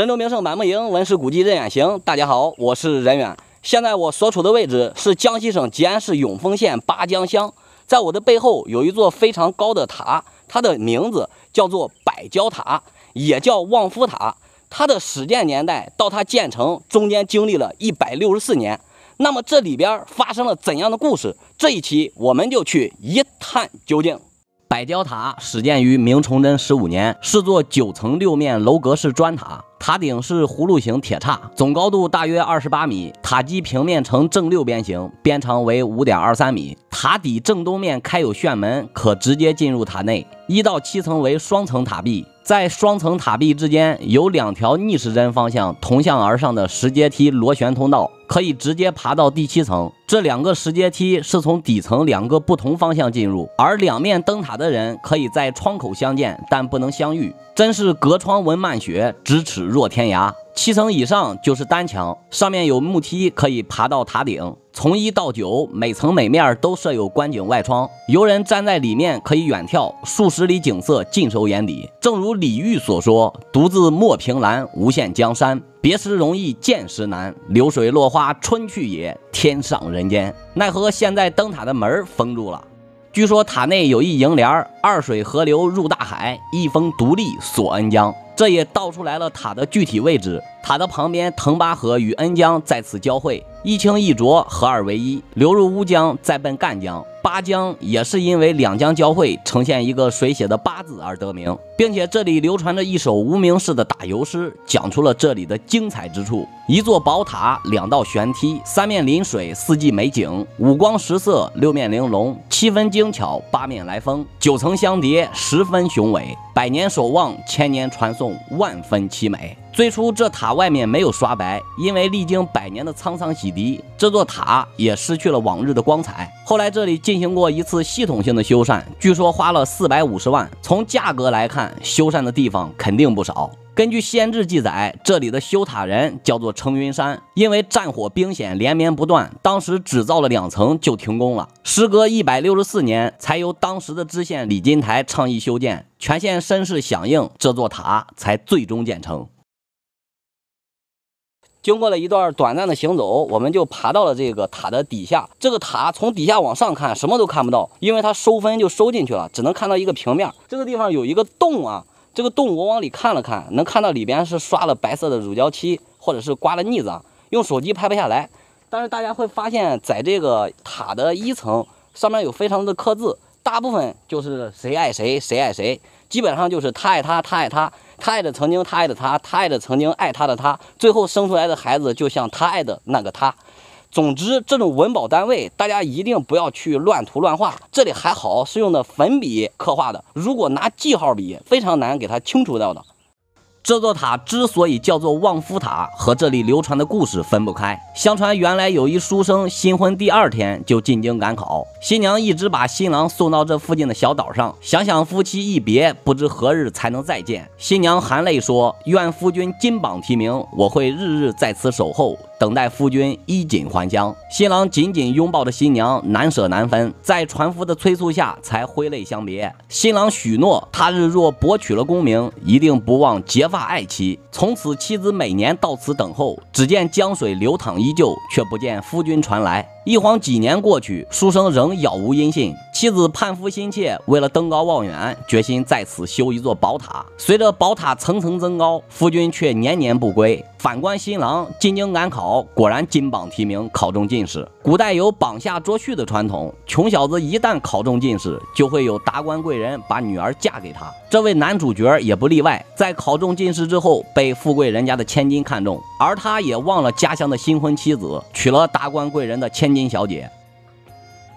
神州名胜满目营，文史古迹任远行。大家好，我是任远。现在我所处的位置是江西省吉安市永丰县八江乡，在我的背后有一座非常高的塔，它的名字叫做百焦塔，也叫望夫塔。它的始建年代到它建成中间经历了一百六十四年。那么这里边发生了怎样的故事？这一期我们就去一探究竟。百焦塔始建于明崇祯十五年，是座九层六面楼阁式砖塔，塔顶是葫芦形铁叉，总高度大约二十八米，塔基平面呈正六边形，边长为五点二三米。塔底正东面开有旋门，可直接进入塔内。一到七层为双层塔壁。在双层塔壁之间有两条逆时针方向同向而上的石阶梯螺旋通道，可以直接爬到第七层。这两个石阶梯是从底层两个不同方向进入，而两面登塔的人可以在窗口相见，但不能相遇。真是隔窗闻漫雪，咫尺若天涯。七层以上就是单墙，上面有木梯可以爬到塔顶。从一到九，每层每面都设有观景外窗，游人站在里面可以远眺数十里景色，尽收眼底。正如李煜所说：“独自莫凭栏，无限江山。别时容易见时难，流水落花春去也，天上人间。”奈何现在灯塔的门封住了。据说塔内有一楹联二水河流入大海，一峰独立锁恩江。”这也道出来了塔的具体位置。塔的旁边，腾巴河与恩江在此交汇，一清一浊，合二为一，流入乌江，再奔赣江。八江也是因为两江交汇，呈现一个水写的八字而得名，并且这里流传着一首无名氏的打油诗，讲出了这里的精彩之处：一座宝塔，两道悬梯，三面临水，四季美景，五光十色，六面玲珑，七分精巧，八面来风，九层相叠，十分雄伟，百年守望，千年传颂，万分凄美。最初这塔外面没有刷白，因为历经百年的沧桑洗涤，这座塔也失去了往日的光彩。后来这里进行过一次系统性的修缮，据说花了四百五十万。从价格来看，修缮的地方肯定不少。根据《先志》记载，这里的修塔人叫做程云山，因为战火兵险连绵不断，当时只造了两层就停工了。时隔一百六十四年，才由当时的知县李金台倡议修建，全县绅士响应，这座塔才最终建成。经过了一段短暂的行走，我们就爬到了这个塔的底下。这个塔从底下往上看，什么都看不到，因为它收分就收进去了，只能看到一个平面。这个地方有一个洞啊，这个洞我往里看了看，能看到里边是刷了白色的乳胶漆，或者是刮了腻子，用手机拍不下来。但是大家会发现，在这个塔的一层上面有非常的刻字，大部分就是谁爱谁，谁爱谁，基本上就是他爱他，他爱他。他爱的曾经，他爱的他，他爱的曾经爱他的他，最后生出来的孩子就像他爱的那个他。总之，这种文保单位，大家一定不要去乱涂乱画。这里还好是用的粉笔刻画的，如果拿记号笔，非常难给它清除掉的。这座塔之所以叫做望夫塔，和这里流传的故事分不开。相传原来有一书生新婚第二天就进京赶考，新娘一直把新郎送到这附近的小岛上，想想夫妻一别，不知何日才能再见。新娘含泪说：“愿夫君金榜题名，我会日日在此守候。”等待夫君衣锦还乡，新郎紧紧拥抱着新娘，难舍难分，在船夫的催促下才挥泪相别。新郎许诺，他日若博取了功名，一定不忘结发爱妻。从此，妻子每年到此等候，只见江水流淌依旧，却不见夫君传来。一晃几年过去，书生仍杳无音信。妻子盼夫心切，为了登高望远，决心在此修一座宝塔。随着宝塔层层增高，夫君却年年不归。反观新郎进京赶考，果然金榜题名，考中进士。古代有榜下捉婿的传统，穷小子一旦考中进士，就会有达官贵人把女儿嫁给他。这位男主角也不例外，在考中进士之后，被富贵人家的千金看中，而他也忘了家乡的新婚妻子，娶了达官贵人的千金小姐。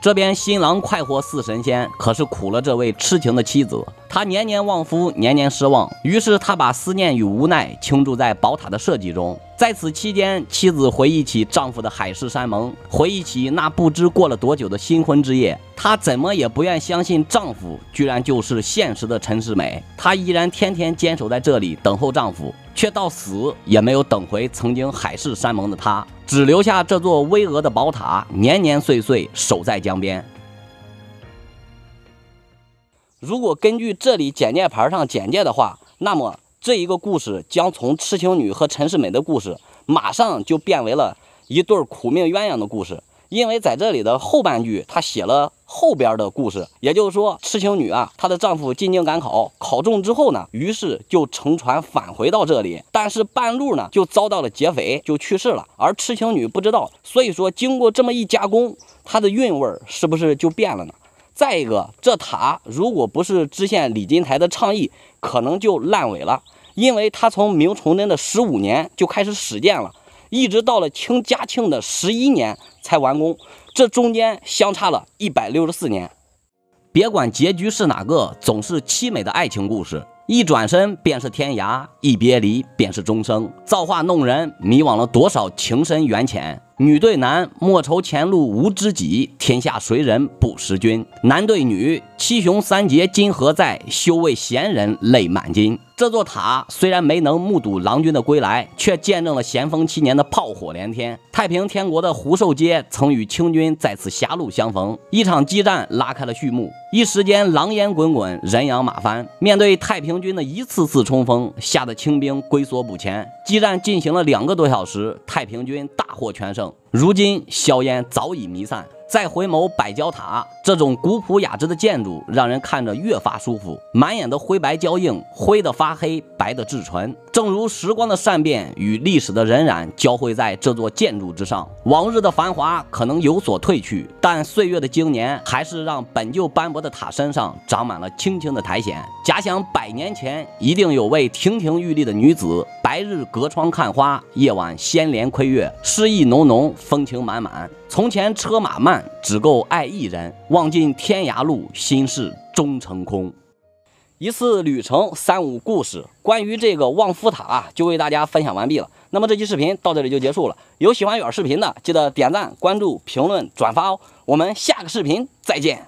这边新郎快活似神仙，可是苦了这位痴情的妻子。他年年望夫，年年失望，于是他把思念与无奈倾注在宝塔的设计中。在此期间，妻子回忆起丈夫的海誓山盟，回忆起那不知过了多久的新婚之夜，她怎么也不愿相信丈夫居然就是现实的陈世美。她依然天天坚守在这里等候丈夫，却到死也没有等回曾经海誓山盟的他，只留下这座巍峨的宝塔，年年岁岁守在江边。如果根据这里简介牌上简介的话，那么。这一个故事将从痴情女和陈世美的故事，马上就变为了一对苦命鸳鸯的故事。因为在这里的后半句，他写了后边的故事，也就是说，痴情女啊，她的丈夫进京赶考，考中之后呢，于是就乘船返回到这里，但是半路呢就遭到了劫匪，就去世了。而痴情女不知道，所以说经过这么一加工，它的韵味是不是就变了呢？再一个，这塔如果不是知县李金台的倡议，可能就烂尾了，因为他从明崇祯的十五年就开始始建了。一直到了清嘉庆的十一年才完工，这中间相差了一百六十四年。别管结局是哪个，总是凄美的爱情故事。一转身便是天涯，一别离便是终生。造化弄人，迷惘了多少情深缘浅。女对男，莫愁前路无知己，天下谁人不识君？男对女，七雄三杰今何在？休为闲人泪满襟。这座塔虽然没能目睹郎君的归来，却见证了咸丰七年的炮火连天。太平天国的胡寿街曾与清军在此狭路相逢，一场激战拉开了序幕。一时间狼烟滚滚，人仰马翻。面对太平军的一次次冲锋，吓得清兵龟缩不前。激战进行了两个多小时，太平军大获全胜。如今硝烟早已弥散。再回眸百焦塔，这种古朴雅致的建筑让人看着越发舒服。满眼的灰白胶映，灰的发黑，白的至纯，正如时光的善变与历史的荏苒交汇在这座建筑之上。往日的繁华可能有所褪去，但岁月的经年还是让本就斑驳的塔身上长满了青青的苔藓。假想百年前，一定有位亭亭玉立的女子，白日隔窗看花，夜晚掀帘窥月，诗意浓浓，风情满满。从前车马慢，只够爱一人。望尽天涯路，心事终成空。一次旅程，三五故事。关于这个望夫塔啊，就为大家分享完毕了。那么这期视频到这里就结束了。有喜欢远视频的，记得点赞、关注、评论、转发哦。我们下个视频再见。